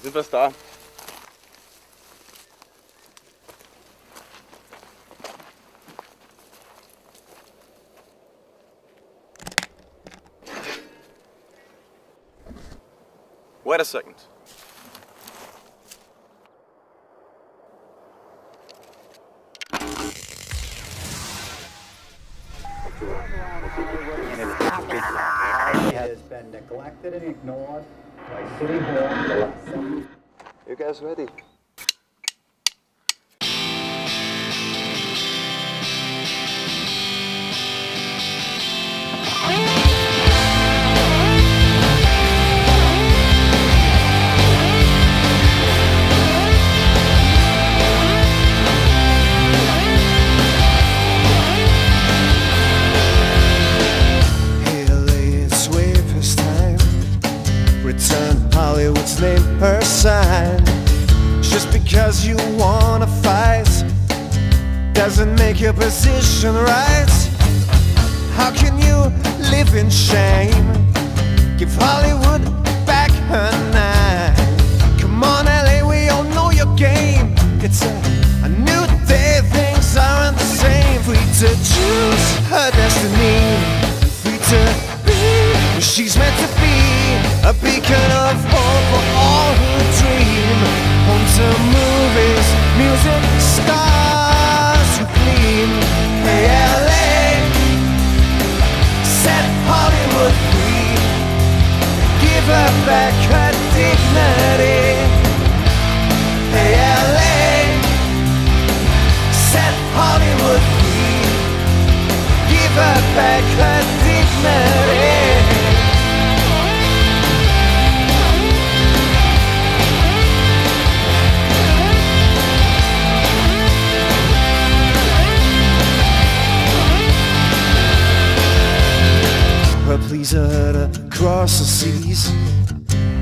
Wir sind da. Wait a second. has been neglected and ignored You guys ready? Sign. Just because you wanna fight doesn't make your position right. How can you live in shame? Give Hollywood back her nine. Come on, LA, we all know your game. It's a, a new day, things aren't the same. Free to choose her destiny free to be who she's meant to be. A beacon to movies, music, stars who gleam. Hey LA, set Hollywood free. Give her back her dignity. Her pleas are heard across the seas.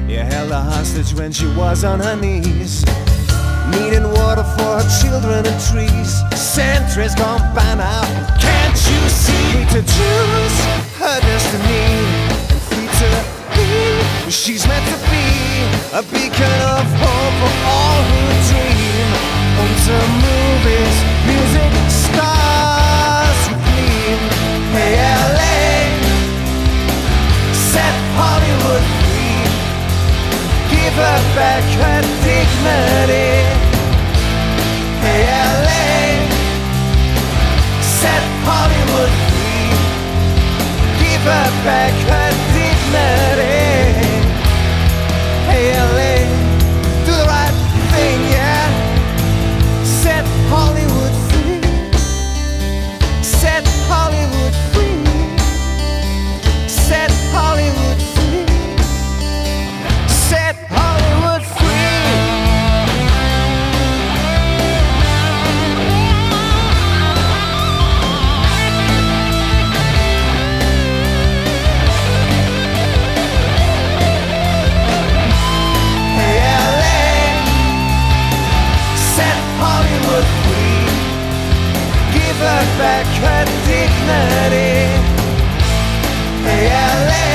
You held her hostage when she was on her knees. Needing water for her children and trees. Centuries gone by now. Can't you see? Free to choose her destiny. And free to be who she's meant to be. A beacon of hope for all who dream. Home to movies, music, Hollywood free. Give her back her dignity. Hey LA, set Hollywood free. Give her back her dignity. Hey LA, do the right thing, yeah. Set Hollywood free. Set Hollywood said Hollywood Queen. Give her back her dignity. Hey,